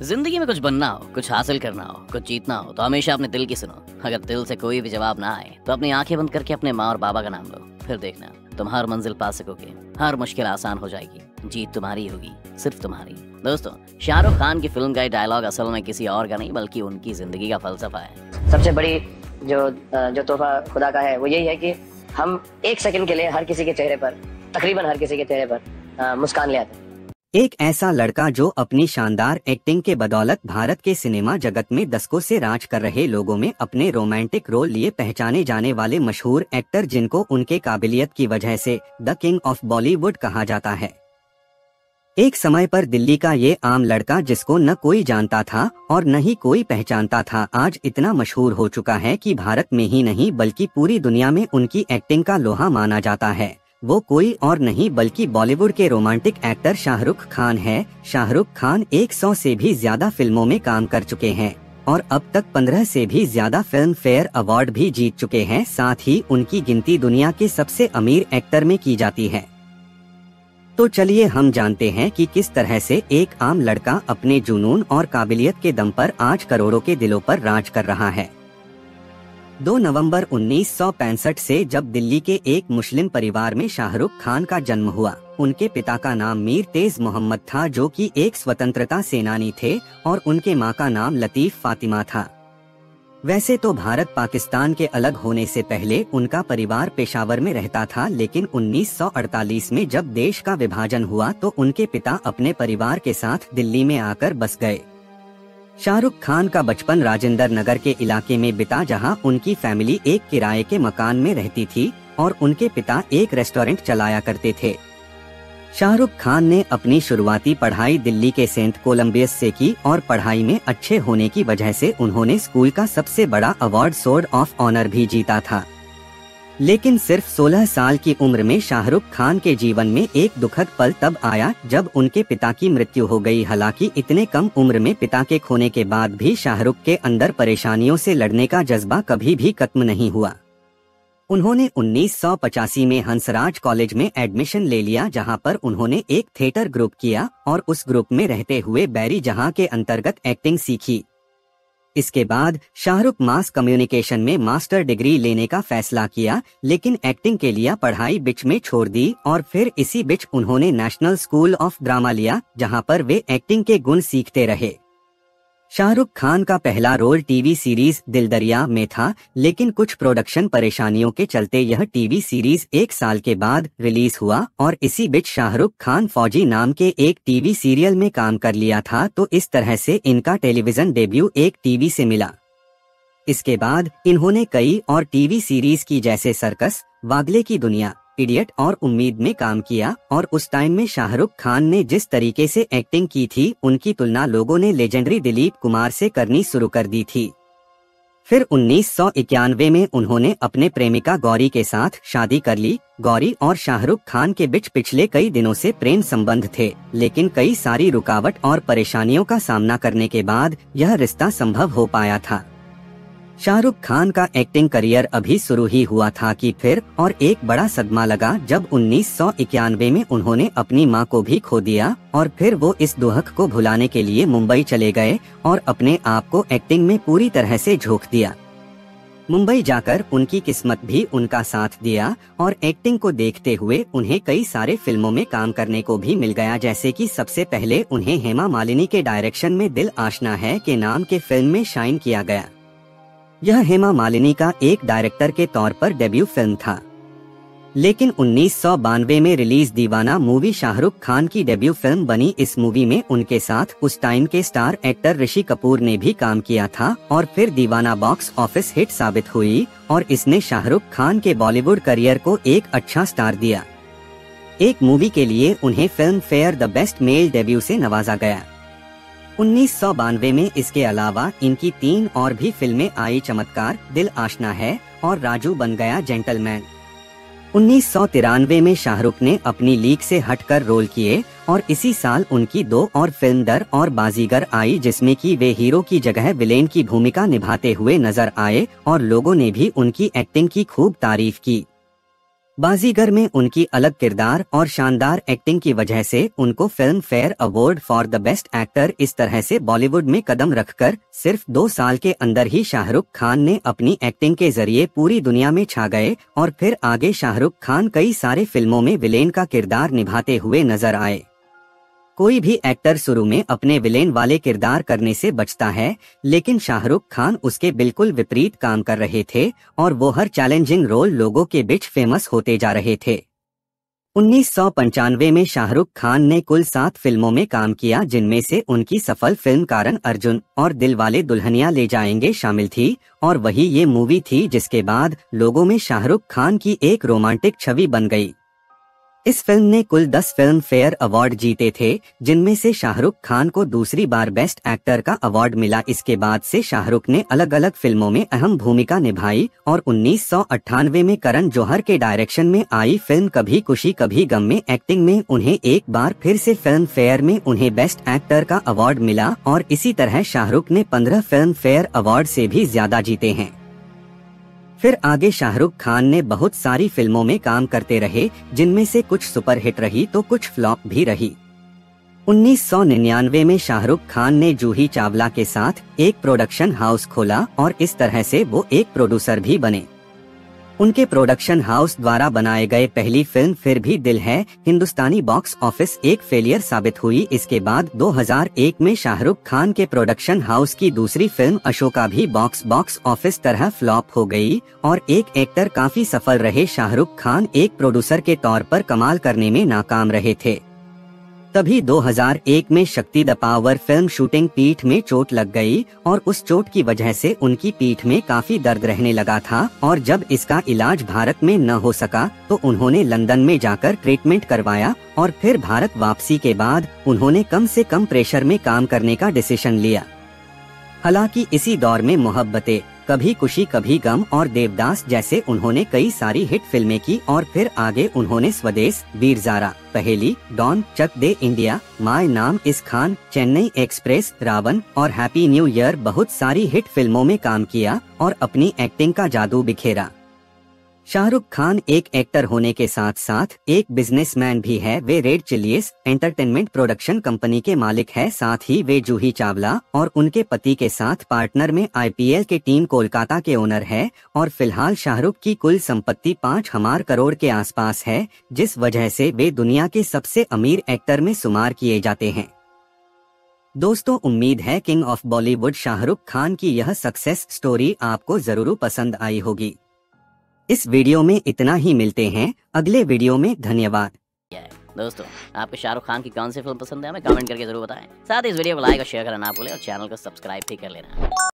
ज़िंदगी में कुछ बनना हो, कुछ हासिल करना हो, कुछ जीतना हो तो हमेशा अपने दिल की सुनो। अगर दिल से कोई भी जवाब ना आए तो अपनी आँखें बंद करके अपने माँ और बाबा का नाम लो। फिर देखना, तुम हर मंजिल पा सकोगे। हर मुश्किल आसान हो जाएगी। जीत तुम्हारी होगी, सिर्फ़ तुम्हारी। दोस्तों, शाहरुख खान की फ़िल्म का ये डायलॉग असल में किसी और का नहीं, बल्कि उनकी ज़िंदगी का फलसफा है। सबसे बड़ी जो जो तोहफा खुदा का है, वो यही है कि हम एक सेकंड के लिए हर किसी के चेहरे पर, तकरीबन हर किसी के चेहरे पर मुस्कान ले आते हैं। एक ऐसा लड़का जो अपनी शानदार एक्टिंग के बदौलत भारत के सिनेमा जगत में दशकों से राज कर रहे लोगों में अपने रोमांटिक रोल लिए पहचाने जाने वाले मशहूर एक्टर जिनको उनके काबिलियत की वजह से द किंग ऑफ़ बॉलीवुड कहा जाता है। एक समय पर दिल्ली का ये आम लड़का जिसको न कोई जानता था और न ही कोई पहचानता था, आज इतना मशहूर हो चुका है कि भारत में ही नहीं बल्कि पूरी दुनिया में उनकी एक्टिंग का लोहा माना जाता है। वो कोई और नहीं, बल्कि बॉलीवुड के रोमांटिक एक्टर शाहरुख खान है। शाहरुख खान 100 से भी ज़्यादा फ़िल्मों में काम कर चुके हैं, और अब तक 15 से भी ज़्यादा फ़िल्म फेयर अवार्ड भी जीत चुके हैं। साथ ही उनकी गिनती दुनिया के सबसे अमीर एक्टर में की जाती है। तो चलिए हम जानते हैं कि किस तरह से एक आम लड़का अपने जुनून और काबिलियत के दम पर आज करोड़ों के दिलों पर राज कर रहा है। 2 नवंबर 1965 से जब दिल्ली के एक मुस्लिम परिवार में शाहरुख खान का जन्म हुआ, उनके पिता का नाम मीर तेज मोहम्मद था जो कि एक स्वतंत्रता सेनानी थे और उनके माँ का नाम लतीफ फातिमा था। वैसे तो भारत पाकिस्तान के अलग होने से पहले उनका परिवार पेशावर में रहता था, लेकिन 1948 में जब देश का विभाजन हुआ तो उनके पिता अपने परिवार के साथ दिल्ली में आकर बस गए। शाहरुख खान का बचपन राजेंद्र नगर के इलाके में बिता, जहाँ उनकी फैमिली एक किराए के मकान में रहती थी और उनके पिता एक रेस्टोरेंट चलाया करते थे। शाहरुख खान ने अपनी शुरुआती पढ़ाई दिल्ली के सेंट कोलम्बियस से की और पढ़ाई में अच्छे होने की वजह से उन्होंने स्कूल का सबसे बड़ा अवार्ड सोर्ड ऑफ़ ऑनर भी जीता था। लेकिन सिर्फ़ 16 साल की उम्र में शाहरुख खान के जीवन में एक दुखद पल तब आया जब उनके पिता की मृत्यु हो गई। हालाँकि इतने कम उम्र में पिता के खोने के बाद भी शाहरुख के अंदर परेशानियों से लड़ने का जज्बा कभी भी खत्म नहीं हुआ। उन्होंने 1985 में हंसराज कॉलेज में एडमिशन ले लिया, जहाँ पर उन्होंने एक थिएटर ग्रुप किया और उस ग्रुप में रहते हुए बैरी जहाँ के अंतर्गत एक्टिंग सीखी। इसके बाद शाहरुख मास कम्युनिकेशन में मास्टर डिग्री लेने का फैसला किया, लेकिन एक्टिंग के लिए पढ़ाई बिच में छोड़ दी और फिर इसी बिच उन्होंने नेशनल स्कूल ऑफ़ ड्रामा लिया, जहाँ पर वे एक्टिंग के गुण सीखते रहे। शाहरुख खान का पहला रोल टीवी सीरीज़ दिल दरिया में था, लेकिन कुछ प्रोडक्शन परेशानियों के चलते यह टीवी सीरीज़ एक साल के बाद रिलीज़ हुआ और इसी बीच शाहरुख खान फौजी नाम के एक टीवी सीरियल में काम कर लिया था तो इस तरह से इनका टेलीविज़न डेब्यू एक टीवी से मिला। इसके बाद इन्होंने कई और टीवी सीरीज़ की, जैसे सर्कस, वागले की दुनिया इडियट और उम्मीद में काम किया और उस टाइम में शाहरुख खान ने जिस तरीके से एक्टिंग की थी, उनकी तुलना लोगों ने लेजेंडरी दिलीप कुमार से करनी शुरू कर दी थी। फिर उन्नीस सौ इक्यानवे में उन्होंने अपने प्रेमिका गौरी के साथ शादी कर ली। गौरी और शाहरुख खान के बीच पिछले कई दिनों से प्रेम संबंध थे, लेकिन कई सारी रुकावट और परेशानियों का सामना करने के बाद यह रिश्ता संभव हो पाया था। शाहरुख खान का एक्टिंग करियर अभी शुरू ही हुआ था कि फिर और एक बड़ा सदमा लगा जब उन्नीस सौ इक्यानवे में उन्होंने अपनी माँ को भी खो दिया और फिर वो इस दुहक को भुलाने के लिए मुंबई चले गए और अपने आप को एक्टिंग में पूरी तरह से झोंक दिया। मुंबई जाकर उनकी किस्मत भी उनका साथ दिया और एक्टिंग को देखते हुए उन्हें कई सारे फ़िल्मों में काम करने को भी मिल गया, जैसे कि सबसे पहले उन्हें हेमा मालिनी के डायरेक्शन में दिल आशना है के नाम के फ़िल्म में शाइन किया गया। यह हेमा मालिनी का एक डायरेक्टर के तौर पर डेब्यू फ़िल्म था। लेकिन उन्नीस सौ बानवे में रिलीज़ दीवाना मूवी शाहरुख खान की डेब्यू फ़िल्म बनी। इस मूवी में उनके साथ उस टाइम के स्टार एक्टर ऋषि कपूर ने भी काम किया था और फिर दीवाना बॉक्स ऑफ़िस हिट साबित हुई और इसने शाहरुख खान के बॉलीवुड करियर को एक अच्छा स्टार दिया। एक मूवी के लिए उन्हें Filmfare the best male debut से नवाजा गया। उन्नीस सौ बानवे में इसके अलावा इनकी तीन और भी फ़िल्में आई चमत्कार, दिल आशना है, और राजू बन गया जेंटलमैन। उन्नीस सौ तिरानवे में शाहरुख ने अपनी लीग से हटकर रोल किए, और इसी साल उनकी दो और फ़िल्म दर और बाजीगर आई, जिसमें कि वे हीरो की जगह विलेन की भूमिका निभाते हुए नज़र आए, और लोगों ने भी उनकी एक्टिंग की खूब तारीफ़ की। बाजीगर में उनकी अलग किरदार और शानदार एक्टिंग की वजह से उनको Filmfare award for the best actor इस तरह से बॉलीवुड में कदम रखकर सिर्फ़ दो साल के अंदर ही शाहरुख खान ने अपनी एक्टिंग के ज़रिए पूरी दुनिया में छा गए और फिर आगे शाहरुख खान कई सारे फ़िल्मों में विलेन का किरदार निभाते हुए नज़र आए। कोई भी एक्टर शुरू में अपने विलेन वाले किरदार करने से बचता है, लेकिन शाहरुख खान उसके बिल्कुल विपरीत काम कर रहे थे और वो हर चैलेंजिंग रोल लोगों के बीच फ़ेमस होते जा रहे थे। उन्नीस सौ पंचानवे में शाहरुख खान ने कुल सात फ़िल्मों में काम किया, जिनमें से उनकी सफल फ़िल्म कारण अर्जुन और दिल वाले दुल्हनिया ले जाएँगे शामिल थी, और वही ये मूवी थी जिसके बाद लोगों में शाहरुख खान की एक रोमांटिक छवि बन गई। इस फ़िल्म ने कुल 10 फ़िल्म फेयर अवार्ड जीते थे, जिनमें से शाहरुख खान को दूसरी बार बेस्ट एक्टर का अवार्ड मिला। इसके बाद से शाहरुख ने अलग अलग फ़िल्मों में अहम भूमिका निभाई और उन्नीस सौ अठानवे में करण जौहर के डायरेक्शन में आई फ़िल्म कभी खुशी, कभी गम में एक्टिंग में उन्हें एक बार फिर से फ़िल्म फेयर में उन्हें बेस्ट एक्टर का अवार्ड मिला और इसी तरह शाहरुख ने पंद्रह फ़िल्म फेयर अवार्ड से भी ज़्यादा जीते हैं। फिर आगे शाहरुख खान ने बहुत सारी फ़िल्मों में काम करते रहे, जिनमें से कुछ सुपरहिट रही तो कुछ फ्लॉप भी रही। 1999 में शाहरुख खान ने जूही चावला के साथ एक प्रोडक्शन हाउस खोला और इस तरह से वो एक प्रोड्यूसर भी बने। उनके प्रोडक्शन हाउस द्वारा बनाए गए पहली फ़िल्म फिर भी दिल है। हिंदुस्तानी बॉक्स ऑफ़िस एक फेलियर साबित हुई। इसके बाद 2001 में शाहरुख खान के प्रोडक्शन हाउस की दूसरी फ़िल्म अशोका भी बॉक्स बॉक्स ऑफ़िस तरह फ्लॉप हो गई। और एक एक्टर काफ़ी सफल रहे शाहरुख खान। एक प्रोड्यूसर के तौर पर कमाल करने में नाकाम रहे थे। तभी 2001 में शक्ति द पावर फ़िल्म शूटिंग पीठ में चोट लग गई और उस चोट की वजह से उनकी पीठ में काफ़ी दर्द रहने लगा था और जब इसका इलाज भारत में न हो सका तो उन्होंने लंदन में जाकर ट्रीटमेंट करवाया और फिर भारत वापसी के बाद उन्होंने कम से कम प्रेशर में काम करने का डिसीज़न लिया। हालाँकि इसी दौर में मोहब्बतें कभी खुशी, कभी गम और देवदास जैसे उन्होंने कई सारी हिट फ़िल्में की और फिर आगे उन्होंने Swades, Veer Zaara, Paheli, Don, Chak De India, My Naam is Khan, Chennai express, Ravan और हैप्पी न्यू ईयर बहुत सारी हिट फ़िल्मों में काम किया और अपनी एक्टिंग का जादू बिखेरा। शाहरुख खान एक एक्टर होने के साथ साथ एक बिजनेसमैन भी है। वे Red Chillies Entertainment production company के मालिक है। साथ ही वे जूही चावला और उनके पति के साथ पार्टनर में आईपीएल के टीम कोलकाता के ओनर है और फ़िलहाल शाहरुख की कुल संपत्ति पाँच हमार करोड़ के आसपास है, जिस वजह से वे दुनिया के सबसे अमीर एक्टर में शुमार किए जाते हैं। दोस्तों, उम्मीद है किंग ऑफ़ बॉलीवुड शाहरुख खान की यह सक्सेस स्टोरी आपको ज़रूर पसंद आई होगी। इस वीडियो में इतना ही, मिलते हैं अगले वीडियो में, धन्यवाद। दोस्तों, आपको शाहरुख खान की कौन सी फ़िल्म पसंद है? हमें कमेंट करके ज़रूर बताएँ। साथ ही इस वीडियो को लाइक और शेयर करना ना भूलें और चैनल को सब्सक्राइब भी कर लेना।